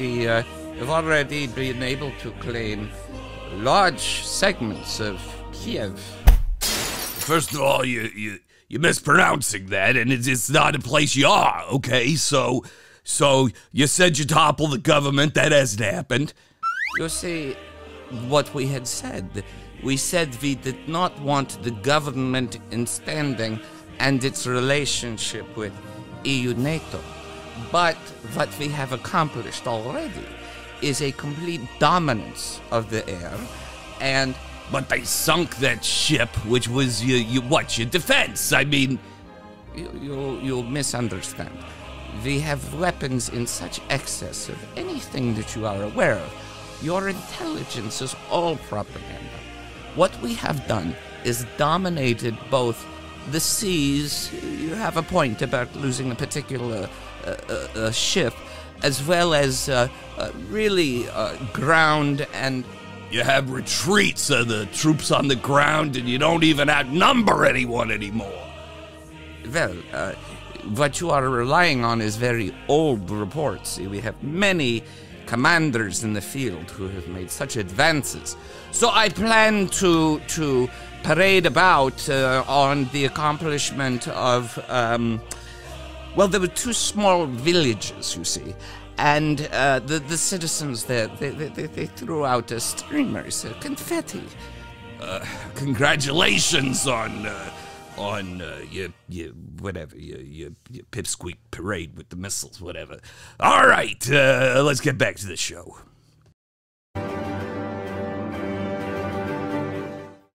uh, have already been able to claim large segments of Kiev. First of all, you you you're mispronouncing that, and it's, it's not a place you are. Okay, so so you said you toppled the government. That hasn't happened. You see, what we had said, we said we did not want the government in standing and its relationship with EU NATO. But what we have accomplished already is a complete dominance of the air and But they sunk that ship, which was your, your what? Your defense. I mean, You, you, you misunderstand. We have weapons in such excess of anything that you are aware of. Your intelligence is all propaganda. What we have done is dominated both the seas, you have a point about losing a particular uh, ship, as well as uh, uh, really uh, ground and you have retreats of the troops on the ground, and you don't even outnumber anyone anymore. Well, uh, what you are relying on is very old reports. We have many commanders in the field who have made such advances. So I plan to to parade about uh, on the accomplishment of. Um, well, there were two small villages, you see, and uh, the the citizens there they, they, they, threw out uh, streamers, uh, confetti. Congratulations on uh, on uh, your your whatever your, your your pipsqueak parade with the missiles, whatever. All right, uh, let's get back to the show.